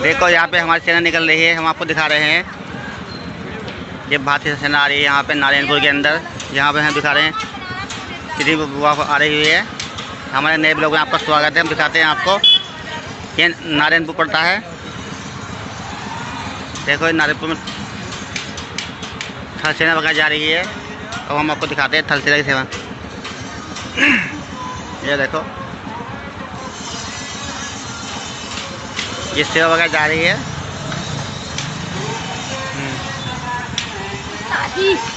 देखो, यहाँ पे हमारी सेना निकल रही है, हम आपको दिखा रहे हैं। ये भारतीय सेना आ रही है यहाँ पे नारायणपुर के अंदर। यहाँ पे हम दिखा रहे हैं। श्री आ रही हुई है। हमारे नए ब्लॉग में आपका स्वागत है। हम दिखाते हैं आपको। ये नारायणपुर पड़ता है। देखो, ये नारायणपुर में थल सेना वगैरह जा रही है। अब हम आपको दिखाते हैं थल सेना की सेवा। ये देखो। ये सेवा वगैरह जा रही है।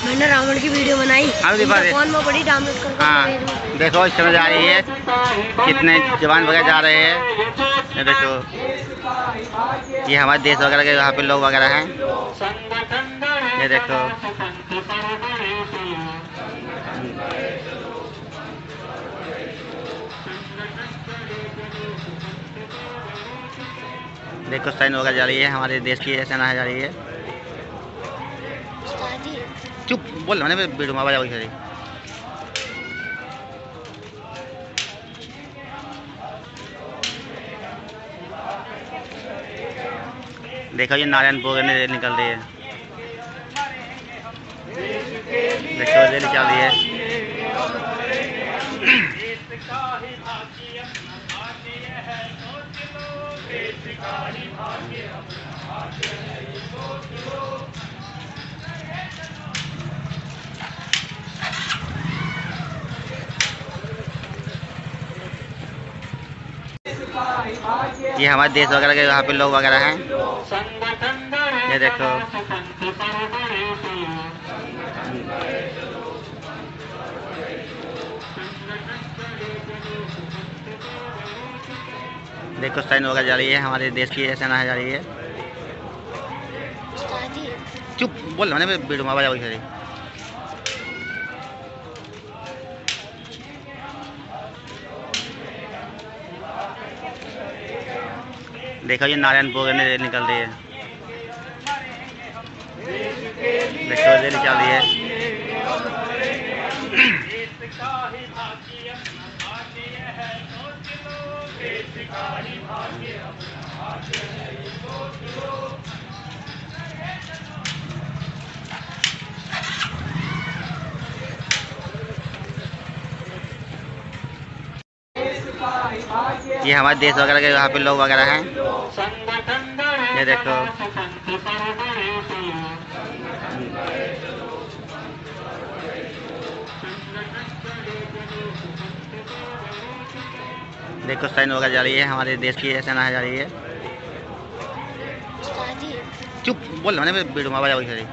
मैंने रावण की वीडियो बनाई। हाँ। फ़ोन में बड़ी डाउनलोड कर हाँ देखो इस समय जा रही है। कितने जवान वगैरह जा रहे हैं। ये देखो। ये हमारे देश वगैरह के यहाँ पे लोग वगैरह हैं। ये देखो। देखो सैन्य वगैरह जा रही है हमारे देश की सेना जा रही है। चुप बोल मैंने में आवाज़ आ रही देखो ये नारायणपुर में रेल निकल रही है। देखो रेल चल रही है। ये हमारे देश वगैरह के यहाँ पे लोग वगैरह हैं। ये देखो। देखो सैन्य वगैरह जा रही है हमारे देश की सेना जा रही है। चुप बोल मैंने में आवाज़ आ रही देखो ये नारायणपुर में रेल निकल रही है। देखो रेल चल रही है। ये हमारे देश वगैरह के यहाँ पे लोग वगैरह हैं। ये देखो। देखो सैन्य वगैरह जा रही है हमारे देश की सेना जा रही है। चुप बोल मैंने वीडियो में आवाज़ आ रही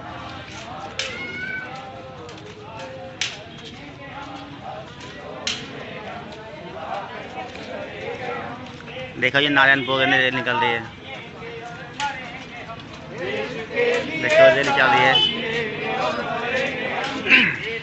देखो ये नारायण रेल निकल रही है। देखो रेल चल रही है।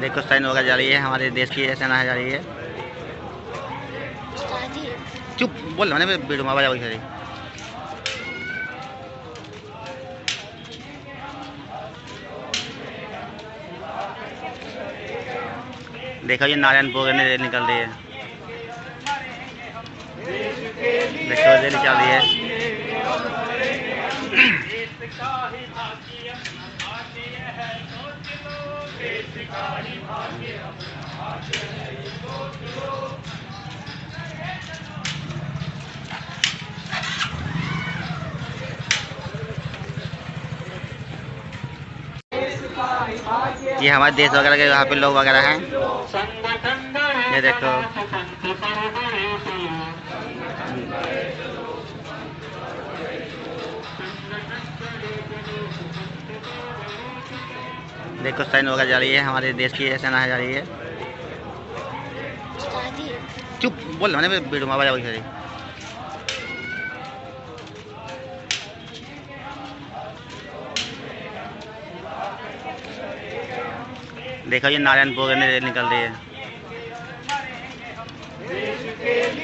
देखो सैन्य वगैरह जा रही है हमारे देश की सेना जा रही है। चुप बोल मैंने वीडियो में आवाज़ आ रही देखो ये नारायणपुर में रेल निकल रही है। देखो रेल चल रही है। ये हमारे देश वगैरह के यहाँ पे लोग वगैरह हैं। ये देखो। देखो साइन वगैरह जा रही है हमारे देश की सेना जा रही है। चुप बोल मैंने वीडियो में आवाज़ आई देखो ये नारायण भोग में रेल निकल रही है।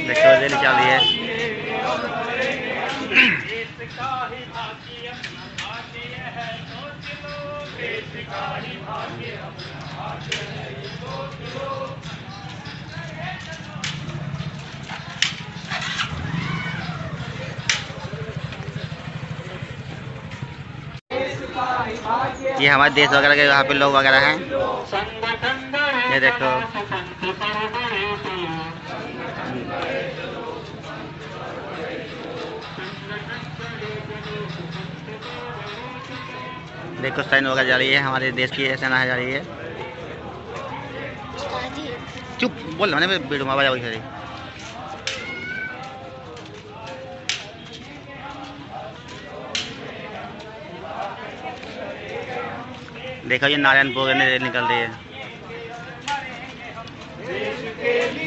देखो रेल चल रही है। ये हमारे देश वगैरह के यहाँ पे लोग वगैरह हैं। ये देखो। देखो सैन वगैरह जा रही है हमारे देश की सेना जा रही है। चुप बोल मैंने वीडियो में आवाज़ आई देखो ये की रेल निकल रही है।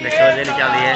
देखो रेल चल रही है।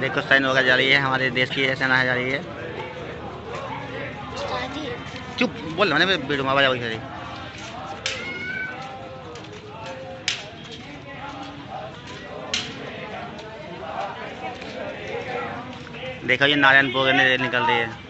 देखो साइन वगैरह जा रही है हमारे देश की सेना जा रही है। चुप बोल मैंने वीडियो में आवाज़ करी। देखो ये नारायण भोग निकल रही है।